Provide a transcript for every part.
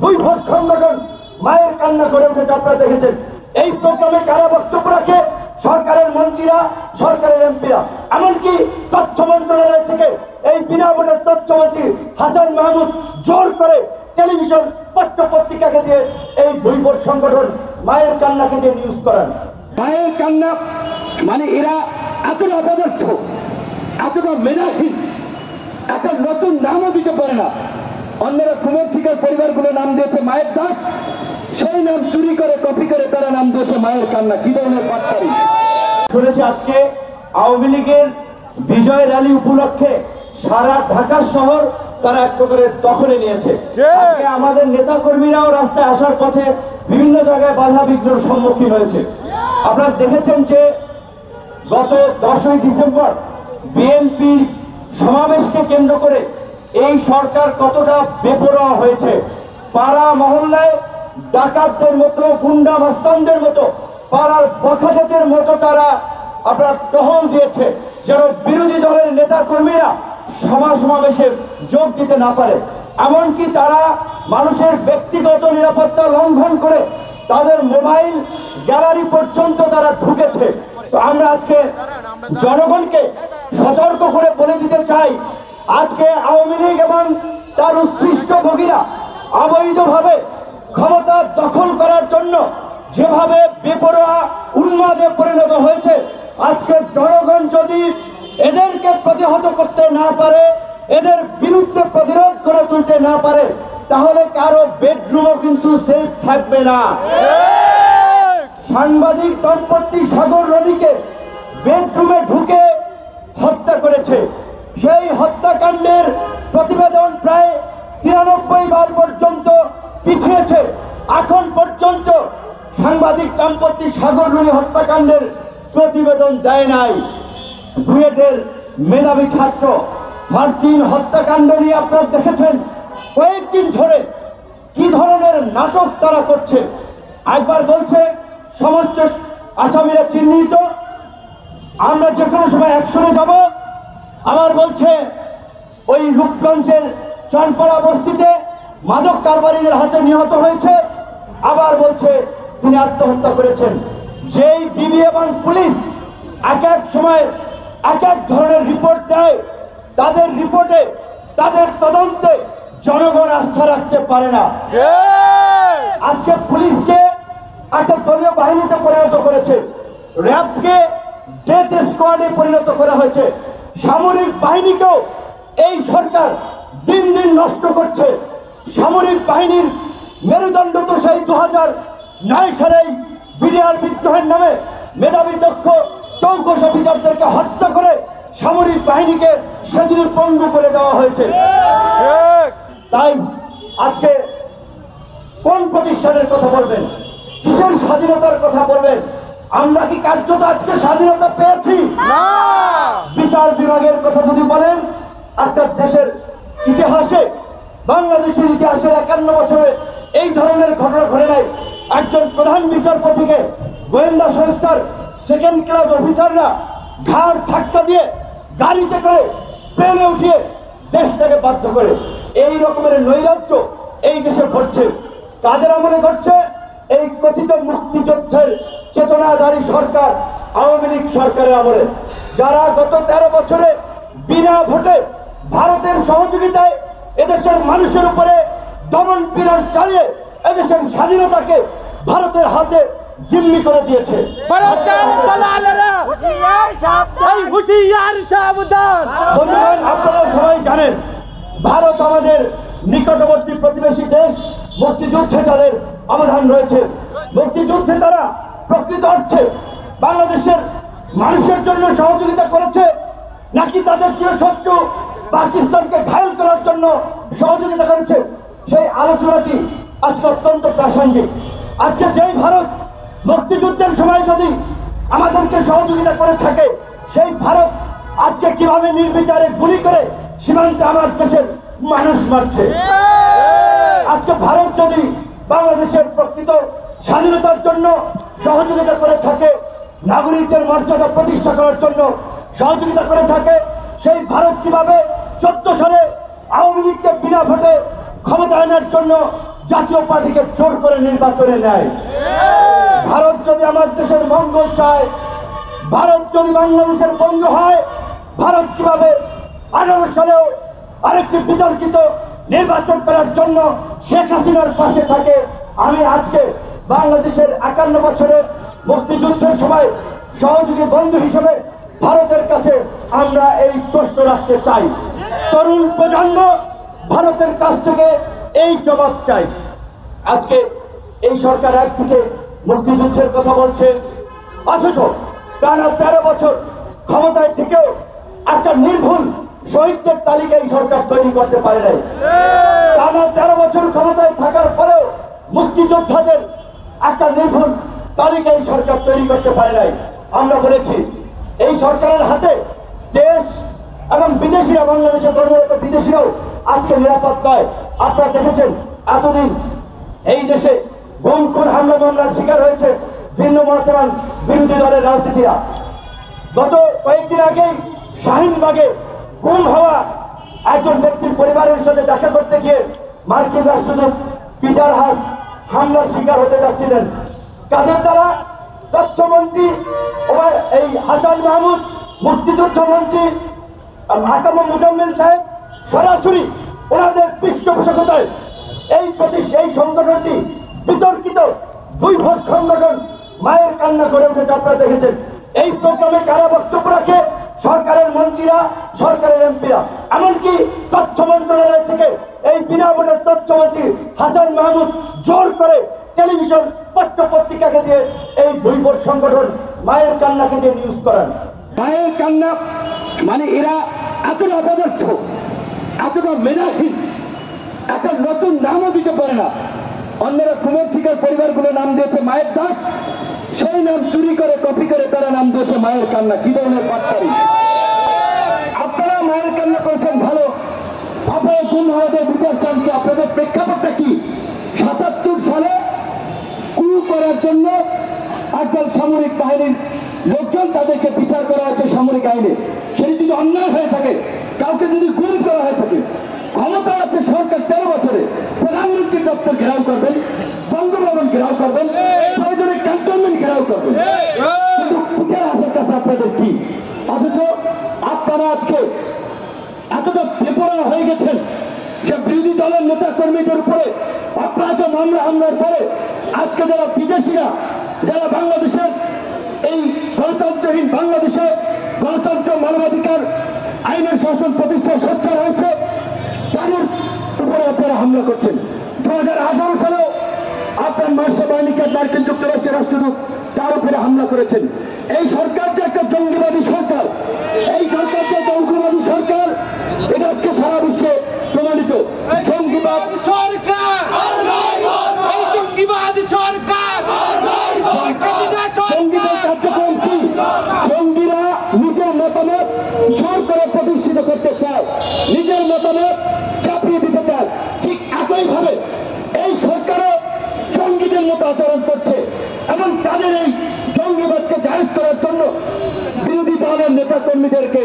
Vote সংগঠন মায়ের কান্না করে উঠেছে, আপনারা দেখেছেন। এই প্রোগ্রামে কারা বক্তব্য রাখে? সরকারের মন্ত্রীরা, সরকারের এমপিরা। এমনকি তথ্য মন্ত্রণালয় থেকে এই বিনা ভোটের তথ্যমন্ত্রী হাসান মাহমুদ জোর করে টেলিভিশন পত্র পত্রিকাকে দিয়ে এই ভোট সংগঠন মায়ের কান্নাকে দিয়ে নিউজ করান। মায়ের কান্না মানে এরা এতটা অপদার্থ, এতটা মেধাহীন একটা নতুন নামও দিতে পারে না। অন্যরা কুমার শিকার পরিবারগুলো নাম দিয়েছে মায়ের দাস সেই নাম চুরি করে কপি করে তারা নাম দিয়েছে মায়ের কান্না। কি ধরনের পাটকারি শুনেছি আজকে আওয়ামী লীগের বিজয় র্যালি উপলক্ষে সারা ঢাকা শহর তারা এক প্রকারের দখলে নিয়েছে। আজকে আমাদের নেতা কর্মীরাও রাস্তায় আসার পথে বিভিন্ন জায়গায় বাধা বিঘ্নের সম্মুখীন হয়েছে। আপনারা দেখেছেন যে গত দশই ডিসেম্বর বিএনপির সমাবেশকে কেন্দ্র করে এই সরকার কতটা বেপরোয়া হয়েছে? পাড়া মহল্লায় ডাকাতদের মতো, গুন্ডা মাস্তানদের মতো, পাড়ার বখাটেদের মতো তারা আপনার টহল দিয়েছে, যেন বিরোধী দলের নেতা কর্মীরা সভা সমাবেশে যোগ দিতে না পারে। এমনকি তারা মানুষের ব্যক্তিগত নিরাপত্তা লঙ্ঘন করে তাদের মোবাইল গ্যালারি পর্যন্ত তারা ঢুকেছে। তো আমরা আজকে জনগণকে সতর্ক করে বলে দিতে চাই আজকে আওয়ামী লীগ এবং তার উৎকৃষ্ট ভোগীরা অবৈধভাবে ক্ষমতা দখল করার জন্য যেভাবে বেপরোয়া উন্মাদে পরিণত হয়েছে, আজকে জনগণ যদি এদেরকে প্রতিহত করতে না পারে, এদের বিরুদ্ধে প্রতিরোধ করে তুলতে না পারে, তাহলে কারও বেডরুমও কিন্তু সেফ থাকবে না। সাংবাদিক দম্পতি সাগর রনিকে বেডরুমে ঢুকে হত্যা করেছে। সেই হত্যাকাণ্ডের প্রতিবেদন প্রায় তিরানব্বই বার পর্যন্ত পিছিয়েছে। এখন পর্যন্ত সাংবাদিক দাম্পত্য সাগর রুনি হত্যাকাণ্ডের প্রতিবেদন দেয় নাই। বুয়েটের মেধাবী ছাত্র মার্টিন হত্যাকাণ্ড নিয়ে আপনারা দেখেছেন কয়েকদিন ধরে কি ধরনের নাটক তারা করছে। একবার বলছে, সমস্ত আসামিরা চিহ্নিত, আমরা যে কোনো সময় অ্যাকশনে যাব আবার বলছে ওই রূপগঞ্জের চনপাড়া বস্তিতে মাদক কারবারিদের হাতে নিহত হয়েছে। আবার বলছে তিনি আত্মহত্যা করেছেন। যেই ডিবি এবং পুলিশ এক এক সময় এক এক ধরনের রিপোর্ট দেয় তাদের রিপোর্টে তাদের তদন্তে জনগণ আস্থা রাখতে পারে না। আজকে পুলিশকে একটা দলীয় বাহিনীতে পরিণত করেছে। র্যাবকে ডেথ স্কোয়াডে পরিণত করা হয়েছে। সামরিক বাহিনীকেও এই সরকার দিন দিন নষ্ট করছে। সামরিক বাহিনীর মেরুদণ্ড তো সেই দু হাজার নয় সালেই বিডিআর বিদ্রোহের নামে মেধাবী দক্ষ চৌকস অফিসারদেরকে হত্যা করে সামরিক বাহিনীকে সেদিন পঙ্গু করে দেওয়া হয়েছে। তাই আজকে কোন প্রতিষ্ঠানের কথা বলবেন? কিসের স্বাধীনতার কথা বলবেন? আমরা কি কার্যত আজকে স্বাধীনতা পেয়েছি? বিচার বিভাগের কথা যদি বলেন একটা দেশের ইতিহাসে বাংলাদেশের ইতিহাসের একান্ন বছরে এই ধরনের ঘটনা ঘটে নাই। একজন প্রধান বিচারপতিকে গোয়েন্দা সংস্থার সেকেন্ড ক্লাস অফিসাররা ঘাড় ধাক্কা দিয়ে গাড়িতে করে প্লেনে উঠিয়ে দেশটাকে বাধ্য করে। এই রকমের নৈরাজ্য এই দেশে ঘটছে। কাদের আমলে ঘটছে? এই কথিত মুক্তিযুদ্ধের চেতনাধারী সরকার আওয়ামী লীগ সরকারের আমলে যারা গত তেরো বছরে বিনা ভোটে ভারতের সহযোগিতায় এদেশের মানুষের উপরে দমন পীড়ন চালিয়ে এদেশের স্বাধীনতাকে ভারতের হাতে জিম্মি করে দিয়েছে। আপনারা সবাই জানেন ভারত আমাদের নিকটবর্তী প্রতিবেশী দেশ মুক্তিযুদ্ধে তাদের অবদান রয়েছে। মুক্তিযুদ্ধে তারা প্রকৃত অর্থে বাংলাদেশের মানুষের জন্য সহযোগিতা করেছে, নাকি তাদের চিরশত্রু পাকিস্তানকে ঘায়ল করার জন্য সহযোগিতা করেছে? সেই আলোচনাটি আজকে অত্যন্ত প্রাসঙ্গিক। আজকে যেই ভারত মুক্তিযুদ্ধের সময় যদি আমাদেরকে সহযোগিতা করে থাকে, সেই ভারত আজকে কীভাবে নির্বিচারে গুলি করে সীমান্তে আমার দেশের মানুষ মারছে? আজকে ভারত যদি বাংলাদেশের প্রকৃত স্বাধীনতার জন্য সহযোগিতা করে থাকে, নাগরিকদের মর্যাদা প্রতিষ্ঠা করার জন্য সহযোগিতা করে থাকে। সেই ভারত কীভাবে চোদ্দ সালে আওয়ামী লীগকে বিনা ভোটে ক্ষমতায়নের জন্য জাতীয় পার্টিকে জোর করে নির্বাচনে নেয়। ভারত যদি আমার দেশের মঙ্গল চায়, ভারত যদি বাংলাদেশের বন্ধু হয়, ভারত কীভাবে আঠারো সালেও আরেকটি বিতর্কিত নির্বাচন করার জন্য শেখ হাসিনার পাশে থাকে, আমি আজকে বাংলাদেশের একান্ন বছরে মুক্তিযুদ্ধের সময় সহযোগী বন্ধু হিসেবে ভারতের কাছে আমরা এই প্রশ্ন রাখতে চাই। তরুণ প্রজন্ম, ভারতের কাছ থেকে এই জবাব চাই। আজকে এই সরকার একদিকে মুক্তিযুদ্ধের কথা বলছে। অথচ টানা তেরো বছর ক্ষমতায় থেকেও একটা নির্ভুল শহীদদের তালিকা এই সরকার তৈরি করতে পারে নাই। টানা তেরো বছর ক্ষমতায় থাকার পরেও মুক্তিযোদ্ধাদের একটা নির্ভুল তালিকা এই সরকার তৈরি করতে পারে নাই। আমরা বলেছি, এই সরকারের হাতে দেশ এবং বিদেশিরা, বাংলাদেশে কর্মরত বিদেশিরাও আজকে নিরাপদ নয়। আপনারা দেখেছেন, এতদিন এই দেশে গুম, খুন, হামলা, মামলার শিকার হয়েছে ভিন্ন মতবান বিরোধী দলের রাজনীতিরা। গত কয়েকদিন আগেই শাহিনবাগে গুম হওয়া একজন ব্যক্তির পরিবারের সাথে দেখা করতে গিয়ে মার্কিন রাষ্ট্রদূত পিটার হাস হামলার শিকার হতে যাচ্ছিলেন। কাদের দ্বারা? তথ্যমন্ত্রী এই হাসান মাহমুদ, মুক্তিযুদ্ধ মন্ত্রী হাকামা মুজাম্মিল সাহেব, সরাসরি ওনাদের পৃষ্ঠপোষকতায় এই প্রতি এই সংগঠনটি বিতর্কিত দুই ভোট সংগঠন মায়ের কান্না করে উঠেছে, আপনারা দেখেছেন। এই প্রোগ্রামে কারা বক্তব্য রাখে? সরকারের মন্ত্রীরা, সরকারের এমপিরা। এমনকি তথ্য মন্ত্রণালয় থেকে এই বিনা ভোটের তথ্যমন্ত্রী হাসান মাহমুদ জোর করে টেলিভিশন পত্র পত্রিকাকে দিয়ে এই দুই সংগঠন মায়ের কান্নাকে দিয়ে নিউজ করান। মায়ের কান্না মানে এরা এতটা অপদার্থ, এতটা মেধাহীন একটা নতুন নামও দিতে পারে না। অন্যরা কুমার শিকার পরিবারগুলো নাম দিয়েছে মায়ের দাস। সেই নাম চুরি করে, কপি করে তারা নাম দিয়েছে মায়ের কান্না। কি ধরনের পাটকারি আপনারা মায়ের কান্না করেছেন ভালো। আপনারা গুম হাওয়াদের বিচার চান কি? আপনাদের প্রেক্ষাপটটা কি? সাতাত্তর সালে কুরু করার জন্য একদল সামরিক বাহিনীর লোকজন তাদেরকে বিচার করা হয়েছে সামরিক আইনে। সেটি যদি অন্যায় হয়ে থাকে, কাউকে যদি গুম করা হয়ে থাকে, ক্ষমতা আছে সরকার তেরো বছরে। প্রধানমন্ত্রী দপ্তর ঘেরাও করবেন, বঙ্গভবন ঘেরাও করবেন কিন্তু বিচার আসার কাছে আপনাদের কি? অথচ আপনারা আজকে এতটা বেপরা হয়ে গেছেন যে বিরোধী দলের নেতা কর্মীদের উপরে অপরাধ মামলা হামলার পরে আজকে যারা বিদেশিরা, যারা বাংলাদেশের এই গণতন্ত্রহীন বাংলাদেশে গণতন্ত্র মানবাধিকার আইনের শাসন প্রতিষ্ঠা সোচ্চার হয়েছে, তাদের উপরে আপনারা হামলা করছেন। দু হাজার আঠারো সালেও আপনার মার্শা বাহিনীকে মার্কিন যুক্তরাষ্ট্রের রাষ্ট্রদূত তার উপরে হামলা করেছেন। এই সরকার যে একটা জঙ্গিবাদী সরকার, এই সরকার যে একটা উগ্রবাদী সরকার, এটা আজকে সারা বিশ্বে প্রমাণিত জঙ্গিবাদ সরকার এই জঙ্গিবাদ সরকার জঙ্গিদের কার্যক্রম কি জঙ্গিরা নিজের মতামত জোর করে প্রতিষ্ঠিত করতে চায় নিজের মতামত চাপিয়ে দিতে চায় ঠিক একইভাবে এই সরকারও জঙ্গিদের মতো আচরণ করছে এবং তাদের এই জঙ্গিবাদকে জাহেজ করার জন্য বিরোধী দলের নেতা কর্মীদেরকে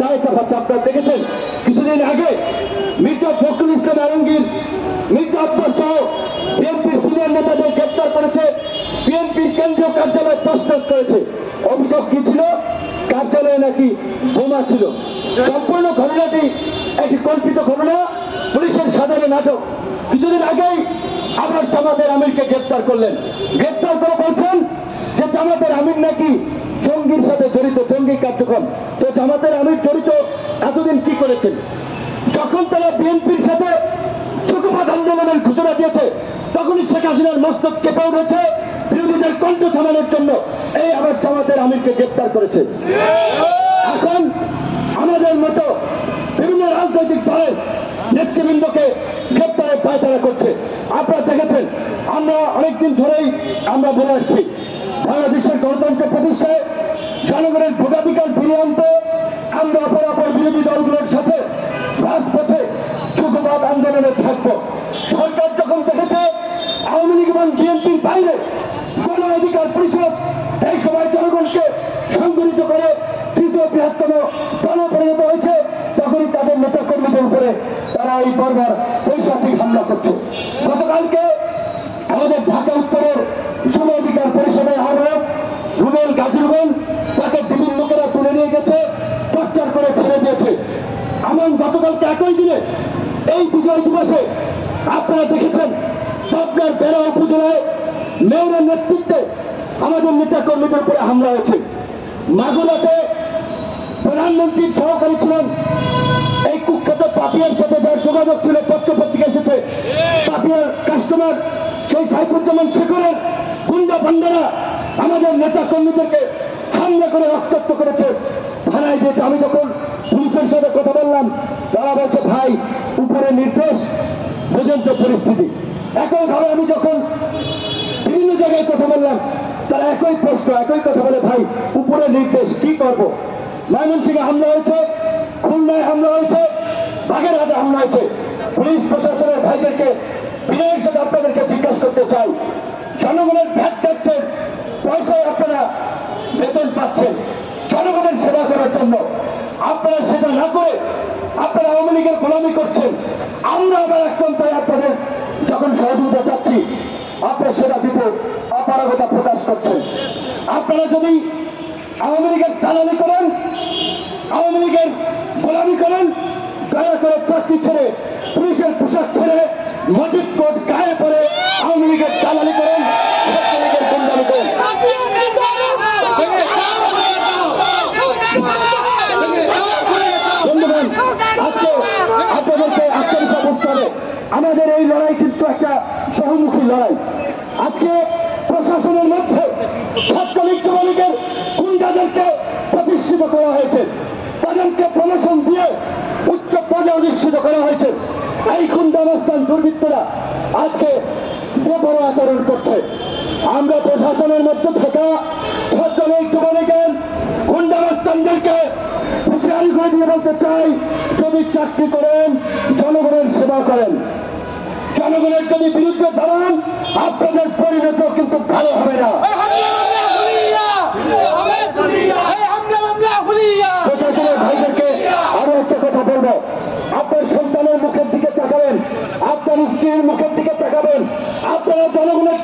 দায় চাপাচ্ছে আপনারা দেখেছেন। কিছুদিন আগে মির্জা ফখরুল ইসলাম আলমগীর, মির্জা আব্বাস সহ বিএনপির সিনিয়র নেতাদের গ্রেপ্তার করেছে, বিএনপির কেন্দ্রীয় কার্যালয় তস্তস করেছে। অভিযোগ কি ছিল? কার্যালয়ে নাকি বোমা ছিল? সম্পূর্ণ ঘটনাটি একটি কল্পিত ঘটনা, পুলিশের সাধারণ নাটক। কিছুদিন আগেই আবার জামাতের আমিরকে গ্রেপ্তার করলেন। গ্রেপ্তার করে বলছেন যে জামাতের আমির নাকি জঙ্গির সাথে জড়িত জঙ্গি কার্যক্রম। তো জামাতের আমির জড়িত এতদিন কি করেছেন? যখন তারা বিএনপির সাথে চুকুপাত আন্দোলনের ঘোষণা দিয়েছে, তখনই শেখ হাসিনার মস্তক কেঁপে উঠেছে বিরোধীদের কণ্ঠ থামানোর জন্য। এই আবার জামাতের আমিরকে গ্রেপ্তার করেছে। এখন আমাদের মতো বিভিন্ন রাজনৈতিক দলের নেতৃবৃন্দকে গ্রেপ্তারের পায়তারা করছে। আপনারা দেখেছেন, আমরা অনেকদিন ধরেই আমরা বলে আসছি, বাংলাদেশের গণতন্ত্র প্রতিষ্ঠায় জনগণের ভোটাধিকার ফিরিয়ে আনতে আমরা অপরাপর বিরোধী দলগুলোর সাথে রাজপথে যুগবাদ আন্দোলনে থাকব। সরকার যখন দেখেছে আওয়ামী লীগ এবং বিএনপির বাইরে গণ অধিকার পরিষদ, এই সময় জনগণকে সংগঠিত করে তৃতীয় বৃহত্তম দলে পরিণত হয়েছে, তখনই তাদের নেতা কর্মীদের উপরে তারা এই বর্বর পৈশাচিক হামলা করছে। গতকালকে আমাদের ঢাকা উত্তরের যুব অধিকার পরিষদের আহ্বায়ক রুবেল গাজীরগঞ্জ তাকে বিভিন্ন লোকেরা তুলে নিয়ে গেছে, টর্চার করে ছেড়ে দিয়েছে। এমন গতকালকে একই দিনে এই বিজয় দিবসে আপনারা দেখেছেন পাবনার বেড়া উপজেলায় মেয়রের নেতৃত্বে আমাদের নেতা কর্মীদের উপরে হামলা হয়েছে। মাগুরাতে প্রধানমন্ত্রীর সহকারী ছিলেন, এই কুখ্যাত পাপিয়ার সাথে যার যোগাযোগ ছিল পত্র পত্রিকা এসেছে। পাপিয়ার কাস্টমার সেই সাইফুজ্জামান শেখরের গুন্ডা বান্দারা আমাদের নেতা কর্মীদেরকে হামলা করে রক্তাক্ত করেছে। থানায় দিয়েছে আমি যখন পুলিশের সাথে কথা বললাম, তারা বলছে, ভাই, উপরে নির্দেশ বোঝেন তো পরিস্থিতি। একইভাবে আমি যখন বিভিন্ন জায়গায় কথা বললাম, তারা একই প্রশ্ন, একই কথা বলে, ভাই, উপরে নির্দেশ, কি করব? ময়মনসিংহে হামলা হয়েছে, খুলনায় হামলা হয়েছে, বাগেরহাটে হামলা হয়েছে। পুলিশ প্রশাসনের ভাইদেরকে, বিনয়ের সাথে আপনাদেরকে জিজ্ঞাসা করতে চাই। জনগণের ভ্যাট দেখছেন, পয়সায় আপনারা বেতন পাচ্ছেন জনগণের সেবা করার জন্য। আপনারা সেটা না করে আপনারা আওয়ামী লীগের গোলামি করছেন। আমরা আবার এখন তাই আপনাদের যখন সহযোগিতা চাচ্ছি, আপনার সেটা দিতে অপারগতা প্রকাশ করছেন। আপনারা যদি আওয়ামী লীগের দালালি করেন, আওয়ামী লীগের গোলামি করেন, দয়া করে চাকরি ছেড়ে, পুলিশের পোশাক ছেড়ে মজিদ কোর্ট গায়ে পরে আওয়ামী লীগের দালালি করেন ছাত্র লীগের গুন্ডামি করেন বন্ধুগণ আজকে আপনাদেরকে আত্মবিশ্বাস বুঝতে হবে আমাদের এই লড়াই কিন্তু একটা বহুমুখী লড়াই। আজকে প্রশাসনের মধ্যে ছাত্রলীগ যুবলীগের গুন্ডাদেরকে প্রতিষ্ঠিত করা হয়েছে। তাদেরকে প্রমোশন দিয়ে উচ্চ পদে অধিষ্ঠিত করা হয়েছে। এই গুন্ডাবস্থান দুর্বৃত্তরা আজকে বেবড় আচরণ করছে। আমরা প্রশাসনের মধ্যে থাকা ছাত্রলীগ যুবলীগের গুন্ডাবস্থানদেরকে হুঁশিয়ারি করে দিয়ে বলতে চাই, যদি চাকরি করেন, জনগণের সেবা করেন। জনগণের যদি বিরুদ্ধে দাঁড়ান আপনাদের পরিণত কিন্তু ভালো হবে না। প্রশাসনের ভাইদেরকে আরও একটা কথা বলব। আপনার সন্তানের মুখের দিকে তাকাবেন আপনার স্ত্রীর মুখের দিকে তাকাবেন আপনারা জনগণের